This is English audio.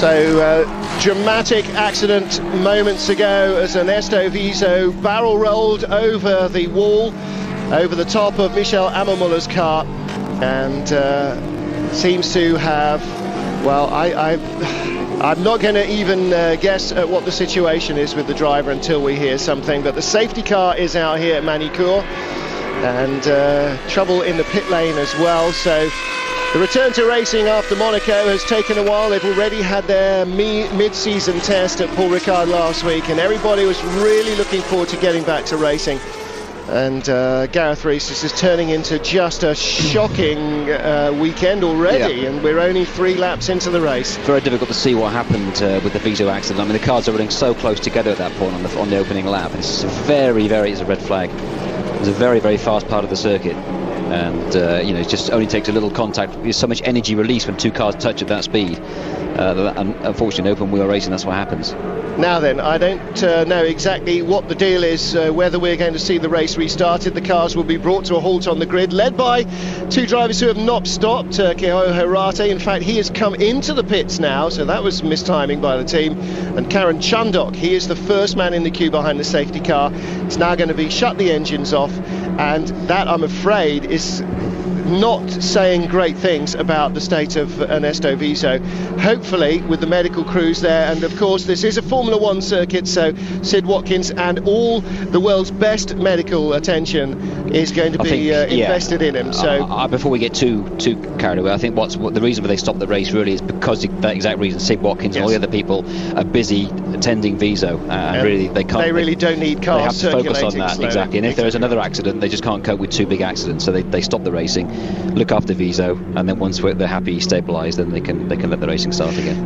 So, uh, dramatic accident moments ago as Ernesto Viso barrel rolled over the wall, over the top of Michael Ammermuller's car, and uh, seems to have, well, I, I'm not going to even uh, guess at what the situation is with the driver until we hear something, but the safety car is out here at Magny-Cours, and uh, trouble in the pit lane as well, so the return to racing after Monaco has taken a while. They've already had their mid-season test at Paul Ricard last week, and everybody was really looking forward to getting back to racing. And uh, Gareth Rees this is turning into just a shocking uh, weekend already, yeah. and we're only three laps into the race. Very difficult to see what happened uh, with the Viso accident. I mean, the cars are running so close together at that point on the, on the opening lap. It's very, very, it's a red flag. It's a very, very fast part of the circuit and uh, you know it just only takes a little contact. There's so much energy released when two cars touch at that speed uh, unfortunately open wheel racing that's what happens now then, I don't uh, know exactly what the deal is, uh, whether we're going to see the race restarted. The cars will be brought to a halt on the grid, led by two drivers who have not stopped. Uh, Hirate, in fact, he has come into the pits now, so that was mistiming by the team. And Karun Chandhok, he is the first man in the queue behind the safety car. It's now going to be shut the engines off, and that, I'm afraid, is not saying great things about the state of Ernesto Viso. Hopefully, with the medical crews there, and of course, this is a Formula One circuit, so Sid Watkins and all the world's best medical attention is going to I be think, uh, invested yeah. in him. So, uh, uh, before we get too too carried away, I think what's what the reason why they stopped the race really is because that exact reason. Sid Watkins yes. and all the other people are busy attending Viso, uh, and really they can't. They really don't need cars. They have to focus on that slowly. exactly. And if exactly. there is another accident, they just can't cope with two big accidents, so they, they stop the racing look after Viso, and then once they're happy, stabilised, then they can they can let the racing start again.